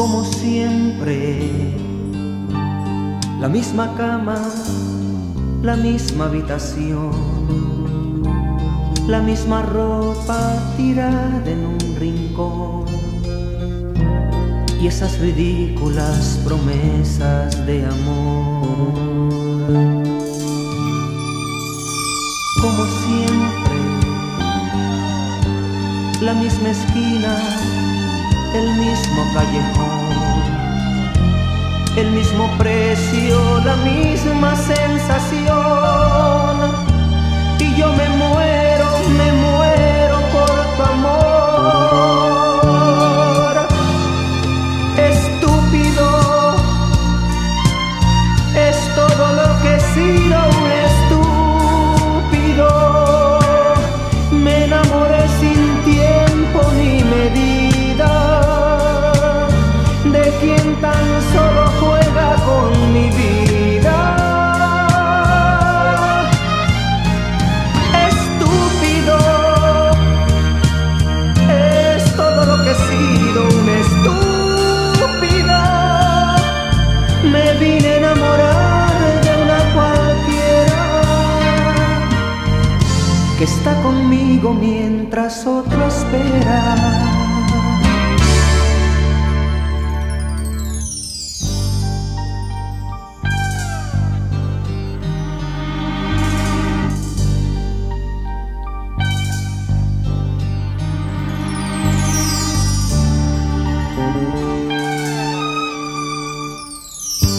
como siempre, la misma cama, la misma habitación, la misma ropa tirada en un rincón y esas ridículas promesas de amor. Como siempre, la misma esquina, el mismo callejón, el mismo precio, la misma sensación. Que está conmigo mientras otro espera.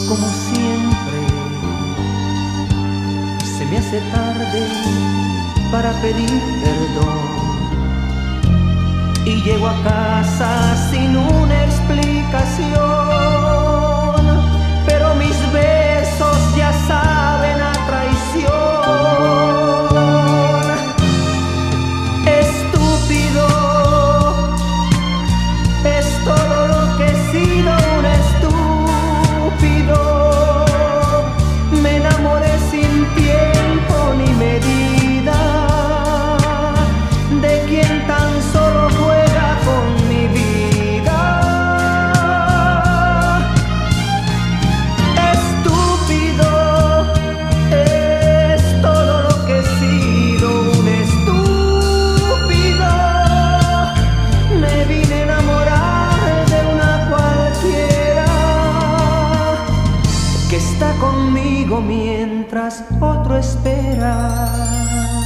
Como siempre, se me hace tarde para pedir perdón. Y llego a casa mientras otro espera.